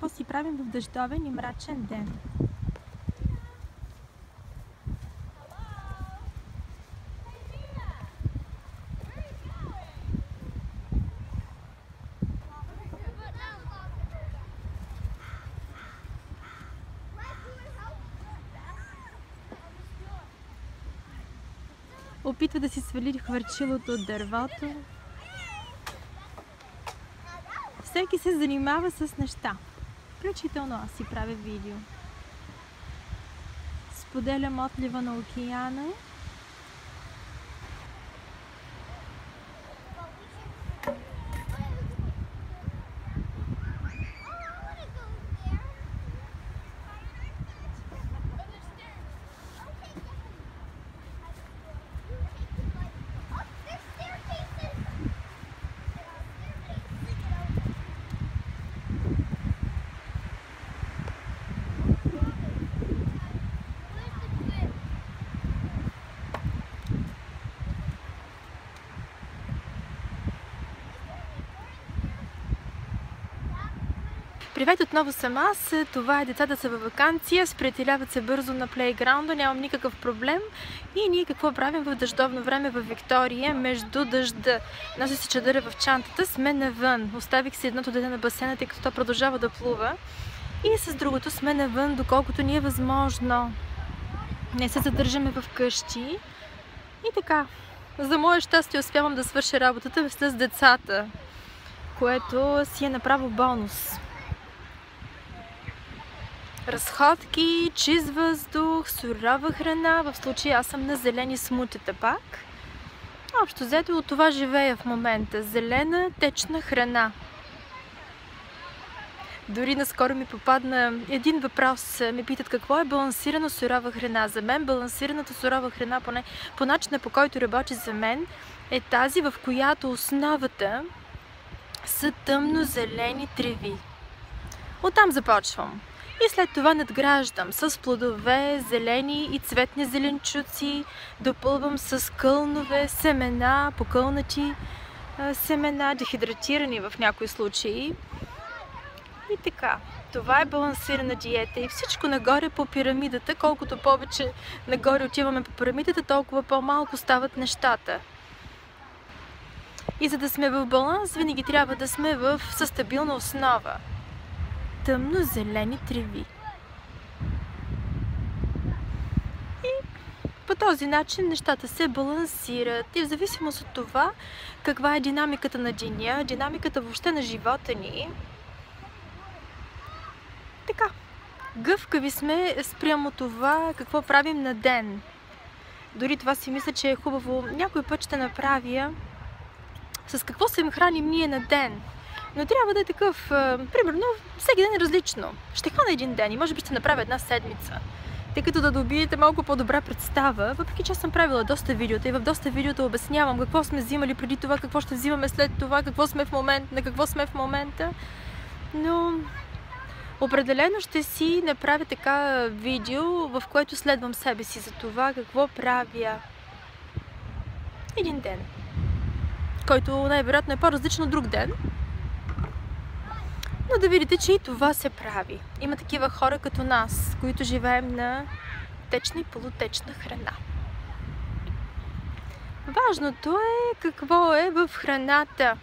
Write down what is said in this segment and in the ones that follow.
какво си правим в дъждовен и мрачен ден. Опитва да си свали хвърчилото от дървото. Всеки се занимава с неща. Включително аз си правя видео. Споделям отлива на океана. Привет, отново съм аз. Това е децата са във вакансия, сприятеляват се бързо на плейграунда, нямам никакъв проблем. И ние какво правим в дъждовно време в Виктория, между дъжда. Носи се чадъра в чантата, сме навън. Оставих си едното дете на басена, тъй като то продължава да плува. И с другото сме навън, доколкото ни е възможно. Не се задържаме в къщи. И така, за мое щастие успявам да свърша работата с децата, което си е направо бонус разходки, чист въздух, сурова храна. В случая аз съм на зелени смутета пак. Общо взето от това живея в момента. Зелена течна храна. Дори наскоро ми попадна един въпрос. Ме питат какво е балансирана сурова храна. За мен балансираната сурова храна, поне по начина по който работи за мен, е тази, в която основата са тъмно-зелени треви. Оттам започвам. И след това надграждам с плодове, зелени и цветни зеленчуци, допълвам с кълнове, семена, покълнати семена, дехидратирани в някои случаи. И така, това е балансирана диета и всичко нагоре по пирамидата. Колкото повече нагоре отиваме по пирамидата, толкова по-малко стават нещата. И за да сме в баланс, винаги трябва да сме в състабилна основа тъмно-зелени треви. И по този начин нещата се балансират и в зависимост от това каква е динамиката на деня, динамиката въобще на живота ни. Така, гъвкави сме спрямо това какво правим на ден. Дори това си мисля, че е хубаво. Някой път ще направя с какво се храним ние на ден. Но трябва да е такъв, примерно, всеки ден е различно. Ще хвана един ден и може би ще направя една седмица. Тъй като да добиете малко по-добра представа, въпреки че съм правила доста видеота и в доста видеота обяснявам какво сме взимали преди това, какво ще взимаме след това, какво сме в момента, на какво сме в момента. Но определено ще си направя така видео, в което следвам себе си за това какво правя един ден, който най-вероятно е по-различно друг ден, но да видите, че и това се прави. Има такива хора като нас, които живеем на течна и полутечна храна. Важното е какво е в храната.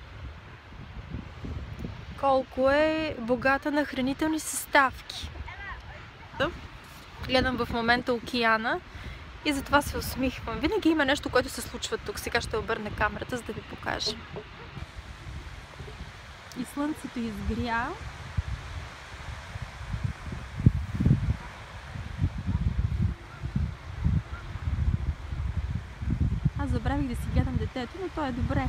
Колко е богата на хранителни съставки. Гледам в момента океана и затова се усмихвам. Винаги има нещо, което се случва тук. Сега ще обърна камерата, за да ви покажа и слънцето изгря. Аз забравих да си гледам детето, но то е добре.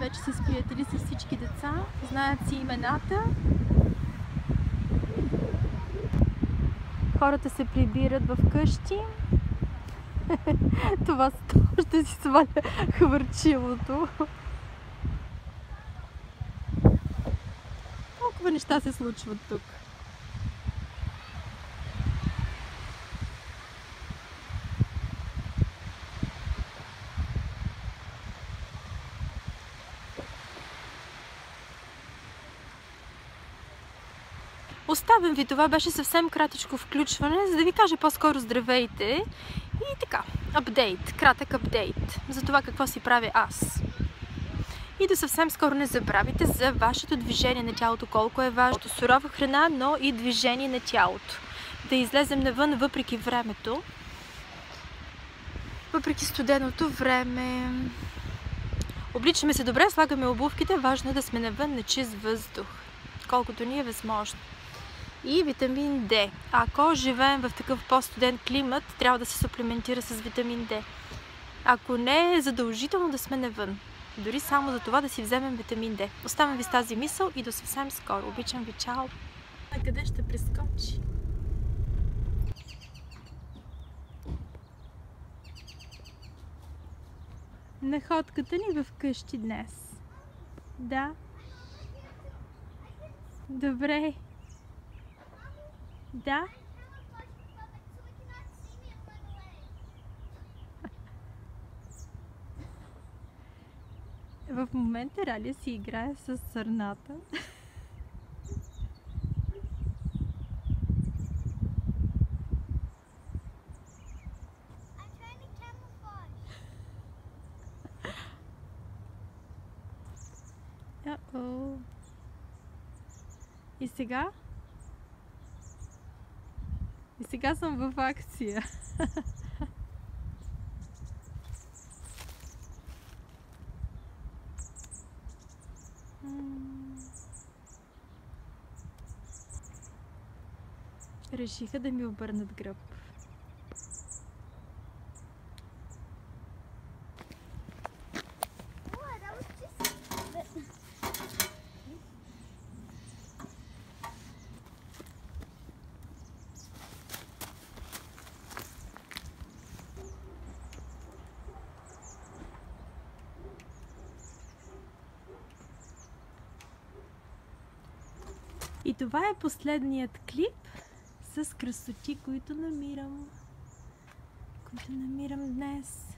Вече се сприятели с всички деца, знаят си имената. Хората се прибират в къщи. Това ще си сваля хвърчилото. Толкова неща се случват тук. Оставям ви, това беше съвсем кратичко включване, за да ви кажа по-скоро здравейте и така, апдейт, кратък апдейт за това какво си правя аз. И да съвсем скоро не забравите за вашето движение на тялото, колко е важно. Сурова храна, но и движение на тялото. Да излезем навън въпреки времето, въпреки студеното време. Обличаме се добре, слагаме обувките, важно е да сме навън на чист въздух, колкото ни е възможно. И витамин D. Ако живеем в такъв по-студен климат, трябва да се суплементира с витамин D. Ако не, е задължително да сме навън. Дори само за това да си вземем витамин D. Оставям ви с тази мисъл и до съвсем скоро. Обичам ви, чао! На къде ще прескочи? Находката ни в къщи днес. Да. Добре. Да. В момента Ралия си играе с сърната. Uh-oh. И сега? И сега съм в акция. Решиха да ми обърнат гръб. И това е последният клип с красоти, които намирам. Които намирам днес.